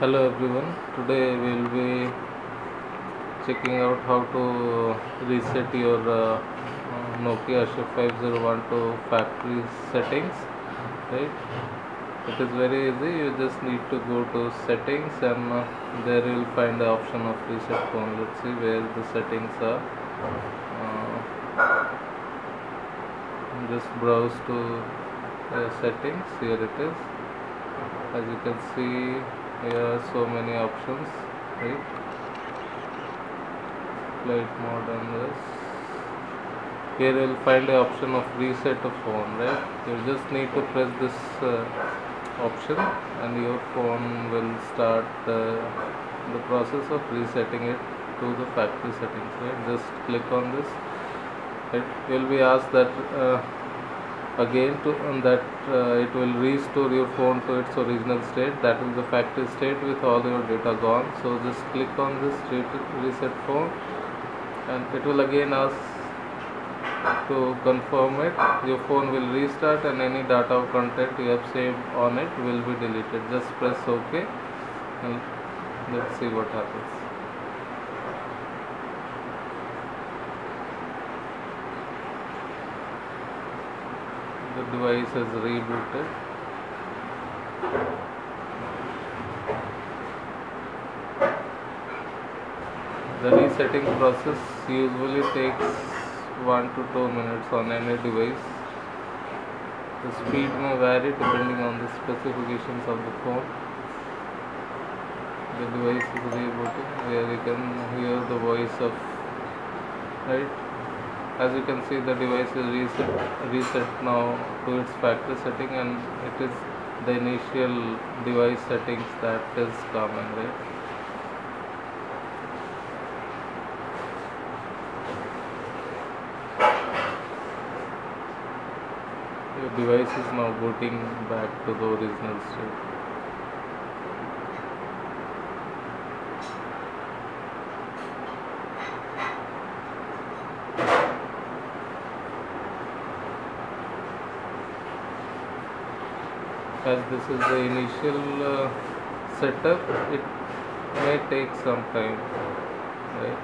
Hello everyone. Today we'll be checking out how to reset your uh, Nokia Asha 501 to factory settings. Right? It is very easy. You just need to go to settings and uh, there you will find the option of reset phone. Let's see where the settings are. Uh, just browse to uh, settings. Here it is. As you can see here are so many options right? Flight mode and this. Here you will find the option of reset a phone right? You just need to press this uh, option and your phone will start uh, the process of resetting it to the factory settings right? Just click on this. It will be asked that uh, again to that uh, it will restore your phone to its original state. That is the factory state with all your data gone. So just click on this reset phone and it will again ask to confirm it. Your phone will restart and any data or content you have saved on it will be deleted. Just press ok and let's see what happens the device has rebooted. The resetting process usually takes 1 to 2 minutes on any device. The speed may vary depending on the specifications of the phone. The device is rebooting where you can hear the voice of right as you can see the device is reset, reset now to its factory setting and it is the initial device settings that is coming right? Your device is now booting back to the original state as this is the initial uh, setup it may take some time right?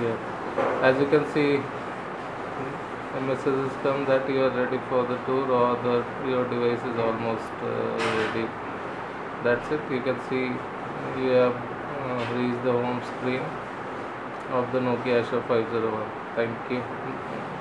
Yeah. As you can see a has come that you are ready for the tour or that your device is almost uh, ready. That's it. You can see you have uh, reached the home screen of the Nokia Asha 501 thank you